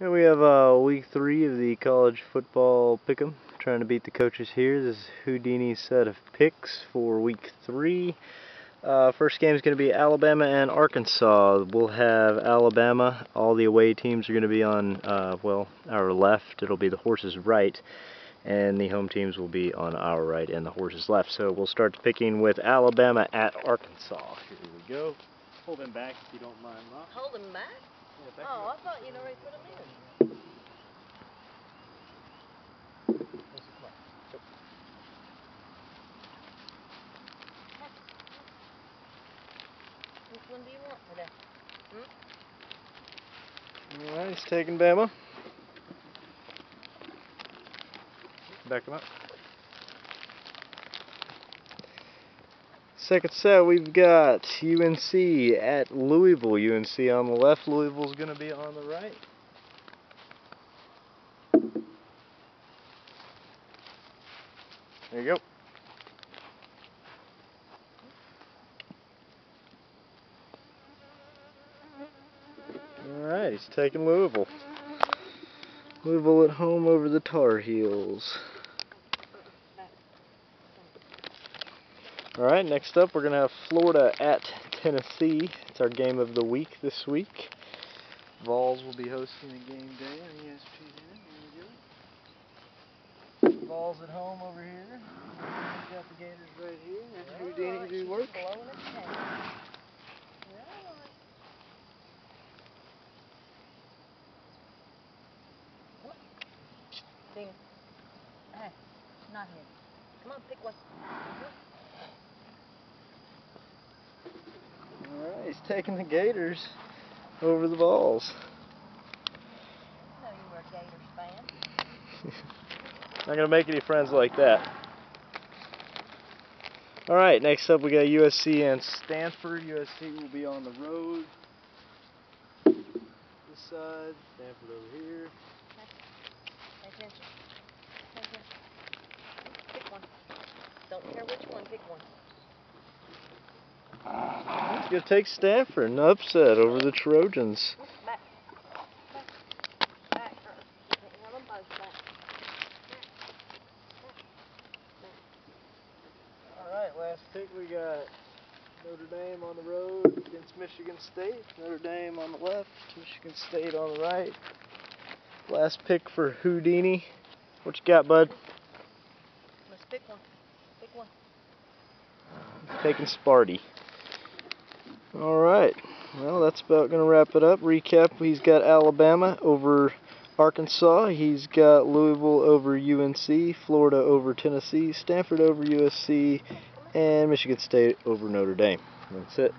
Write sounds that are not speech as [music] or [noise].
Here we have uh, week three of the college football pick'em. Trying to beat the coaches here. This is Houdini's set of picks for week three. Uh, first game is going to be Alabama and Arkansas. We'll have Alabama. All the away teams are going to be on, uh, well, our left. It'll be the horse's right. And the home teams will be on our right and the horse's left. So we'll start picking with Alabama at Arkansas. Here we go. Hold him back if you don't mind, Mom. Hold him back? Yeah, Oh, oh I thought you'd already put him in. Which one do you want today? Alright, hmm? he's taking Bama. Back him up. Second set, we've got UNC at Louisville. UNC on the left, Louisville's going to be on the right. There you go. Alright, he's taking Louisville. Louisville at home over the Tar Heels. Alright, next up we're going to have Florida at Tennessee. It's our game of the week this week. Vols will be hosting the game day on ESPN. There you go. Vols at home over here. We've got the Gators right here. That's Houdini do work. Blowing his head. Yeah, all right. What? Ding. Hey, not him. Come on, pick one. Alright, he's taking the Gators over the Vols. I know you were a Gators [laughs] fan. Not gonna make any friends like that. Alright, next up we got USC and Stanford. USC will be on the road. This side, Stanford over here. Pay attention. Pay attention. Pick one. Don't care which one, pick one. He's gonna take Stanford, an upset over the Trojans. Alright, last pick we got Notre Dame on the road against Michigan State. Notre Dame on the left, Michigan State on the right. Last pick for Houdini. What you got, bud? Let's pick one. Pick one. taking Sparty. Alright, well that's about going to wrap it up. Recap, he's got Alabama over Arkansas, he's got Louisville over UNC, Florida over Tennessee, Stanford over USC, and Michigan State over Notre Dame. That's it.